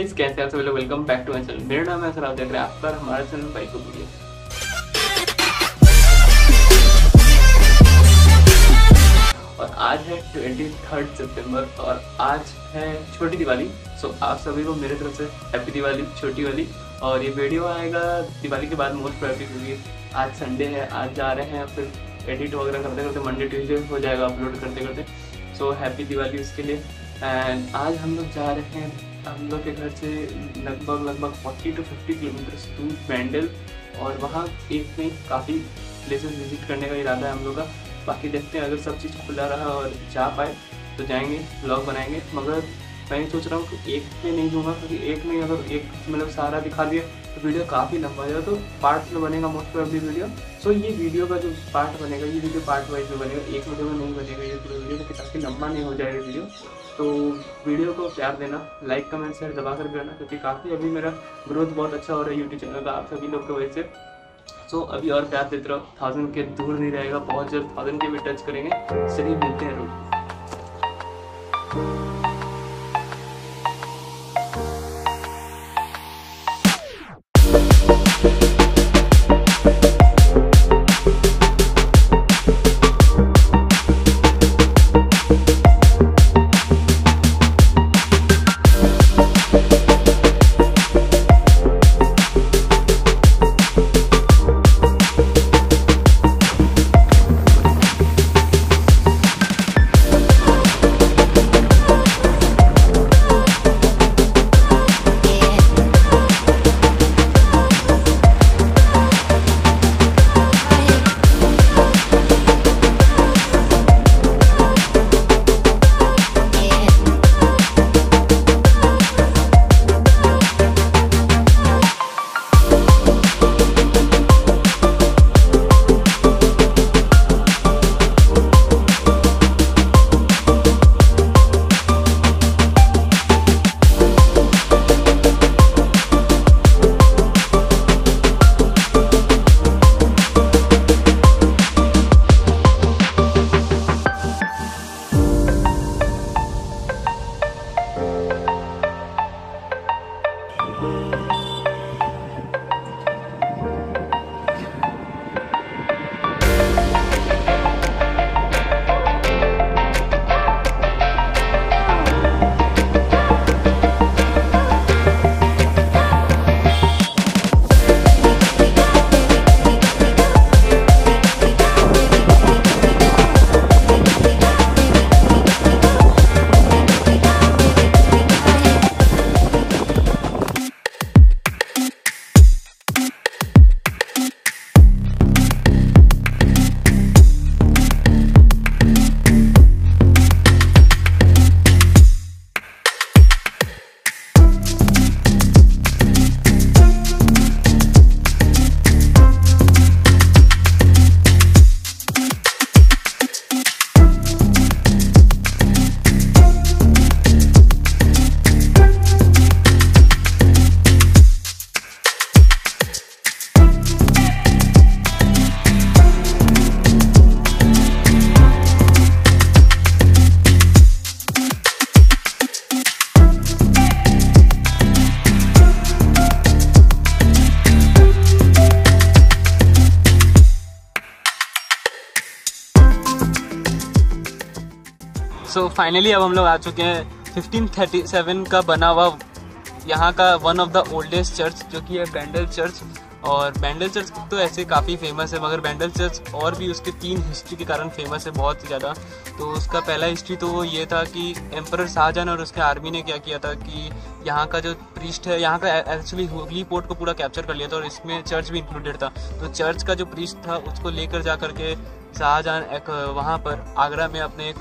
Guys कैसे आप सभी लोग? Welcome back to my channel मेरा नाम है सर आप देख रहे हैं आप पर हमारे चैनल बाइक वीडियो और आज है ट्वेंटी थर्ड सितंबर और आज है छोटी दिवाली. सो आप सभी को मेरे तरफ़ से हैप्पी दिवाली, छोटी वाली. और ये वीडियो आएगा दिवाली के बाद मोस्ट प्रॉब्ली क्योंकि आज संडे है, आज जा रहे हैं, फिर एडिट वगैरह करते करते मंडे ट्यूजडे हो जाएगा अपलोड करते करते. सो हैप्पी दिवाली उसके लिए. एंड आज हम लोग जा रहे हैं हम लोग के घर से लगभग लगभग 40 टू 50 किलोमीटर दूर बैंडल और वहाँ एक में काफ़ी प्लेसेस विज़िट करने का इरादा है हम लोग का। बाकी देखते हैं, अगर सब चीज़ खुला रहा और जा पाए तो जाएँगे ब्लॉग बनाएँगे। मगर मैं सोच रहा हूँ कि एक में नहीं दूँगा क्योंकि एक में अगर एक मतलब सारा दिखा दिया तो वीडियो काफ़ी लंबा जाएगा। तो पार्ट में बनेगा मोस्ट प्रॉब्ली वीडियो सो ये वीडियो का जो पार्ट बनेगा, ये वीडियो पार्ट वाइज में बनेगा, एक वीडियो में नहीं बनेगा, ये पूरा वीडियो क्योंकि ताकि लंबा नहीं हो जाएगा वीडियो तो वीडियो को प्यार देना लाइक कमेंट शेयर दबा कर करना क्योंकि काफ़ी अभी मेरा ग्रोथ बहुत अच्छा हो रहा है यूट्यूब चैनल का, आप सभी लोग की वजह से। सो अभी और प्यार देते रहो थाउज़ेंड के दूर नहीं रहेगा, बहुत जल्द थाउज़ेंड के भी टच करेंगे। चलिए मिलते हैं रोड सो so, फाइनली अब हम लोग आ चुके हैं 1537 का बना हुआ यहाँ का one of the oldest church जो कि है बैंडल चर्च और बैंडल चर्च तो ऐसे काफ़ी फ़ेमस है मगर बैंडल चर्च और भी उसके तीन हिस्ट्री के कारण फ़ेमस है बहुत ज़्यादा. तो उसका पहला हिस्ट्री तो वो ये था कि एम्पर शाहजहां और उसके आर्मी ने क्या किया था कि यहाँ का जो प्रीस्ट है यहाँ का एक्चुअली हुगली पोर्ट को पूरा कैप्चर कर लिया था और इसमें चर्च भी इंक्लूडेड था. तो चर्च का जो प्रीस्ट था उसको लेकर जा करके शाहजहां एक, वहाँ पर आगरा में अपने एक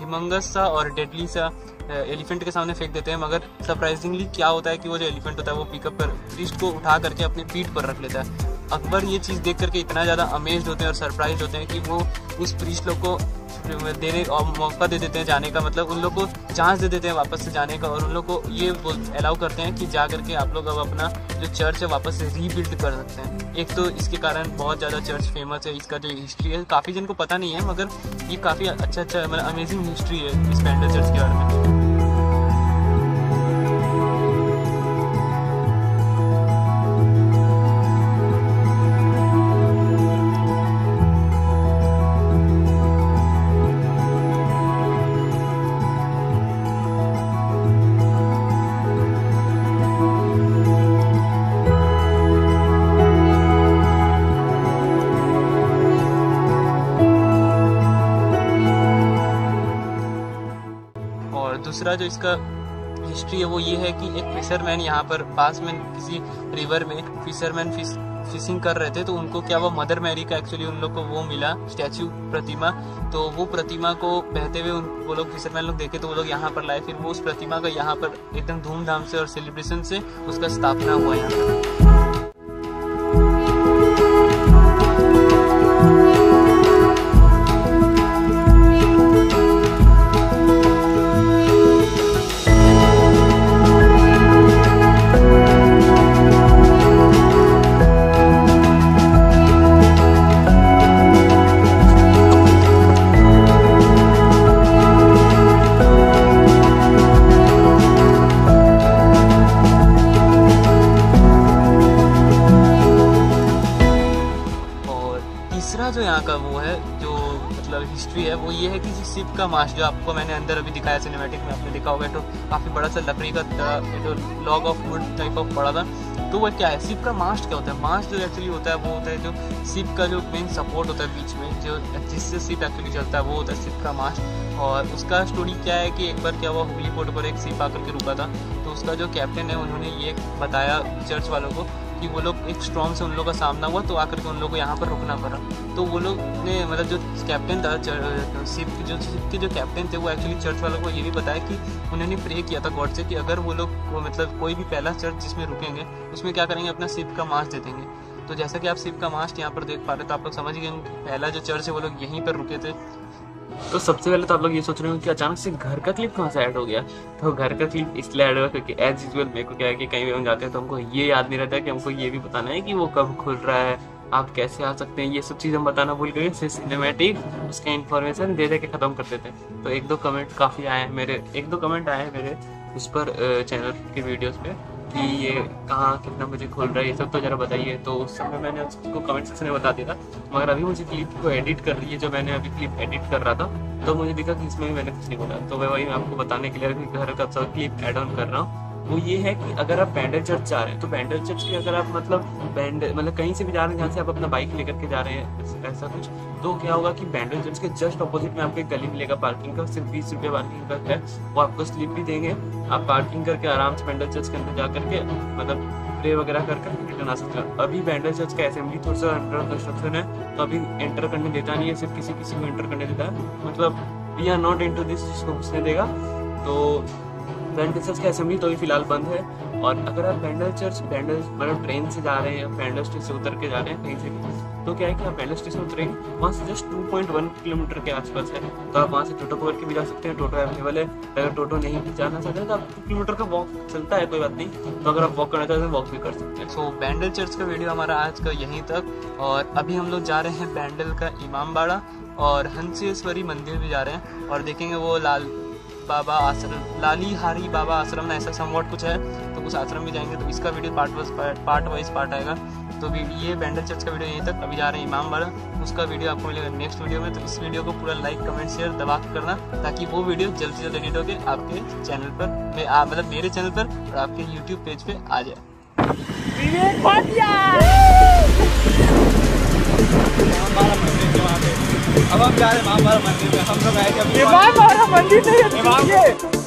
हिमंगस सा और डेडली सा एलिफेंट के सामने फेंक देते हैं, मगर सरप्राइजिंगली क्या होता है कि वो जो एलिफेंट होता है, वो पिकअप कर प्रीस्ट को उठा करके अपनी पीठ पर रख लेता है। अकबर ये चीज़ देख करके इतना ज़्यादा अमेज होते हैं और सरप्राइज़ होते हैं कि वो उस प्रीस्ट लोग को देने और मौका दे देते हैं जाने का। मतलब उन लोग को चांस दे देते हैं वापस से जाने का और उन लोग को ये अलाउ करते हैं कि जा करके आप लोग अब अपना जो चर्च है वापस से रीबिल्ड कर सकते हैं। एक तो इसके कारण बहुत ज़्यादा चर्च फ़ेमस है, इसका जो हिस्ट्री है, काफ़ी जिनको पता नहीं है, मगर ये काफ़ी अच्छा अच्छा मतलब अमेजिंग हिस्ट्री है इस बैंडल चर्च के बारे में। दूसरा जो इसका हिस्ट्री है वो ये है कि एक फिशरमैन यहाँ पर पास में किसी रिवर में फिशरमैन फ़िश फिशिंग कर रहे थे तो उनको क्या वो मदर मैरी का एक्चुअली उन लोग को वो मिला स्टैचू प्रतिमा। तो वो प्रतिमा को बहते हुए उन, वो लोग फिशरमैन लोग देखे तो वो लोग यहाँ पर लाए। फिर वो उस प्रतिमा का यहाँ पर एकदम धूमधाम से और सेलिब्रेशन से उसका स्थापना हुआ यहाँ पर। वो है, जो मतलब हिस्ट्री है, वो ये है कि शिप का मास जो आपको मैंने अंदर अभी दिखाया सिनेमेटिक में, आपने देखा होगा तो काफ़ी बड़ा सा लकड़ी का तो log of wood type of पड़ा था। तो वो क्या है शिप का मास्ट क्या होता है? मास्ट जो एक्चुअली होता है, वो होता है जो शिप का जो मेन सपोर्ट होता है बीच में, जो जिससे शिप एक्चुअली चलता है, वो होता है शिप का मास्ट और उसका स्टोरी क्या है कि एक बार क्या हुआ, हुगली पोर्ट पर एक शिप आकर के रुका था। तो उसका जो कैप्टन है, उन्होंने ये बताया चर्च वालों को कि वो लोग एक स्ट्रॉन्ग से उन लोगों का सामना हुआ तो आकर के उन लोगों को यहाँ पर रुकना पड़ा। तो वो लोग ने मतलब जो कैप्टन था शिप जो, शिप के जो कैप्टन थे, वो एक्चुअली चर्च वालों को ये भी बताया कि उन्होंने प्रे किया था गॉड से कि अगर वो लोग मतलब कोई भी पहला चर्च जिसमें रुकेंगे, उसमें क्या करेंगे, अपना शिप का मास दे देंगे। तो जैसा कि आप शिप का मास्ट यहाँ पर देख पा रहे तो आप लोग समझ गए पहला जो चर्च है, वो लोग यहीं पर रुके थे। तो सबसे पहले तो आप लोग ये सोच रहे हो कि अचानक से घर का क्लिप कहाँ से ऐड हो गया? तो घर का क्लिप इसलिए ऐड हुआ क्योंकि एज यूजल मेरे को क्या है कि कहीं भी हम जाते हैं तो हमको ये याद नहीं रहता कि हमको ये भी बताना है कि वो कब खुल रहा है। आप कैसे आ सकते हैं? ये सब चीज़ हम बताना भूल गए। सिर्फ़ सिनेमेटिक उसका इन्फॉर्मेशन दे दे के ख़त्म कर देते हैं। तो एक दो कमेंट काफ़ी आए हैं मेरे, एक दो कमेंट आए हैं मेरे उस पर चैनल के वीडियोज़ पे। कि ये कहाँ, कितना बजे खुल रहा है, ये सब तो ज़रा बताइए। तो उस समय मैंने उसको कमेंट सेक्शन में बता दिया था। मगर अभी मुझे क्लिप को एडिट कर रही है, जो मैंने अभी क्लिप एडिट कर रहा था तो मुझे दिखा कि इसमें भी मैंने कुछ नहीं बोला। तो मैं वही मैं आपको बताने के लिए घर का सब क्लिप एड ऑन कर रहा हूँ। वो ये है कि अगर आप बैंडल चर्च जा रहे हैं तो बैंडल चर्च के अगर आप मतलब बैंड मतलब कहीं से भी जा रहे हैं, जहाँ से आप अपना बाइक लेकर के जा रहे हैं, ऐसा कुछ तो क्या होगा कि बैंडल चर्च के जस्ट अपोजिट में आपको एक गली मिलेगा पार्किंग का, सिर्फ़ बीस रुपये पार्किंग का है, वो आपको स्लिप भी देंगे। आप पार्किंग करके आराम से बैंडल चर्च के अंदर जा करके मतलब प्रे वगैरह कर कर रिटर्न सकते हैं अभी बैंडल चर्च का असेंबली थोड़ा सा अंडर कंस्ट्रक्शन है तो अभी एंटर करने देता नहीं है, सिर्फ़ किसी किसी को एंटर करने देता है। मतलब we are not into this जिसको घुसने देगा तो बैंडल चर्च की असेंबली तो भी फ़िलहाल बंद है। और अगर आप बैंडल चर्च बैंडल मतलब ट्रेन से जा रहे हैं या बैंडल स्टेशन से उतर के जा रहे हैं कहीं से भी तो क्या है कि आप बैंडल स्टेशन उतरेंगे वहाँ से जस्ट 2.1 किलोमीटर के आसपास है। तो आप वहाँ से टोटो पकड़ के भी जा सकते हैं, टोटो अवेलेबल है। अगर टोटो नहीं जाना चाहते हैं तो आप टू किलोमीटर का वॉक चलता है, कोई बात नहीं। तो अगर आप वॉक करना चाहते हैं वॉक भी कर सकते हैं। सो बैंडल चर्च का वीडियो हमारा आज का यहीं तक। और अभी हम लोग जा रहे हैं बैंडल का इमाम बाड़ा और हंसेश्वरी मंदिर भी जा रहे हैं। और देखेंगे वो लाल बाबा आश्रम, लाली हारी बाबा आश्रम ना ऐसा समवॉट कुछ है तो उस आश्रम में जाएँगे तो इसका video part wise part wise part आएगा। तो ये बैंडल चर्च का वीडियो यहीं तक, अभी जा रहे हैं इमाम बाड़ा उसका वीडियो आपको मिलेगा नेक्स्ट वीडियो में तो इस वीडियो को पूरा लाइक कमेंट शेयर दबा करना, ताकि वो वीडियो जल्द से जल्द एडिट होकर आपके चैनल पर मतलब मेरे चैनल पर और आपके यूट्यूब पेज पे आ जाए। अब हम जा रहे हैं महाभारत मंदिर में। हम लोग आए थे मंदिर नहीं है